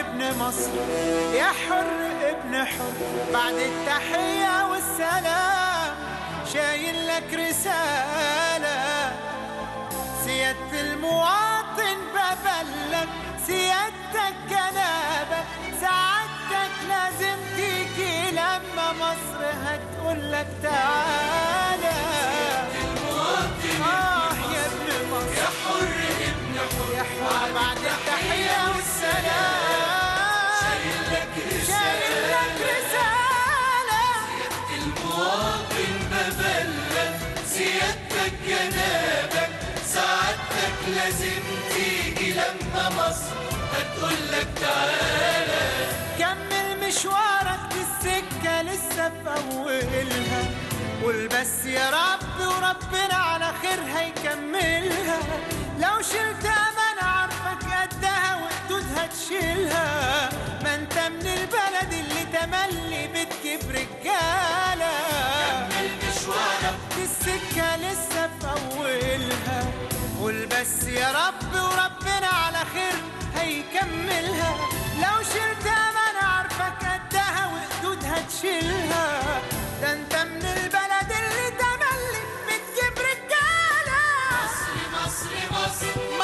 ابن مصر يا حر ابن حر. بعد التحية والسلام شايل لك رسالة. سيادة المواطن ببلغ سيادتك جنابك سعادتك لازم تيجي لما مصر هتقول لك تعالى لازم تيجي لما مصر هتقول لك تعالى. كمل مشوارك دي السكة لسه في أولها قول بس يا رب وربنا على خير هيكملها. لو شلت بس يا رب وربنا على خير هيكملها. لو شلت أمانة عارفك قدها وقدودها تشيلها ده أنت من البلد اللي تملي بتجيب رجالة مصر مصر مصر.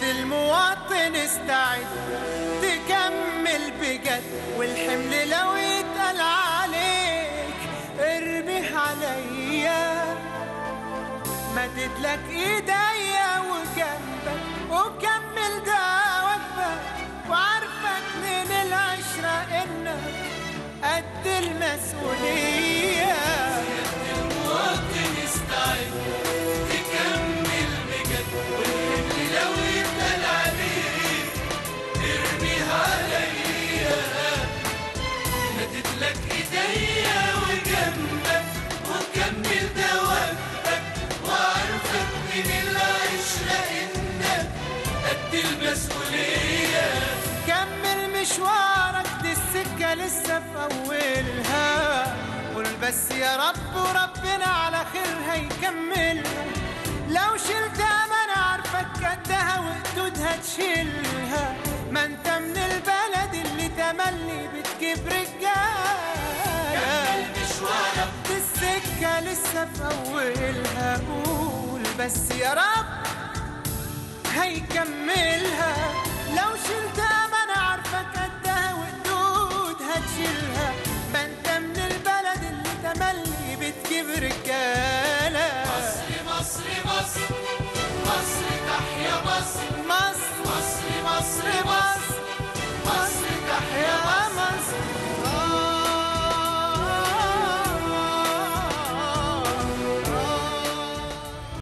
سيادة المواطن استعد تكمل بجد والحمل لو يتقل عليك ارميه عليا. مدد إيديا وجنبك وكمل ده بس يا رب وربنا على خير هيكملها لو شلت أمانة عارفك قدها وقدودها تشيلها ما أنت من البلد اللي تملي بتجيب رجالة. كمل مشوارك. دي السكة لسه في أولها قول بس يا رب هيكملها. مصر مصر مصر تحيا مصر مصر مصر مصر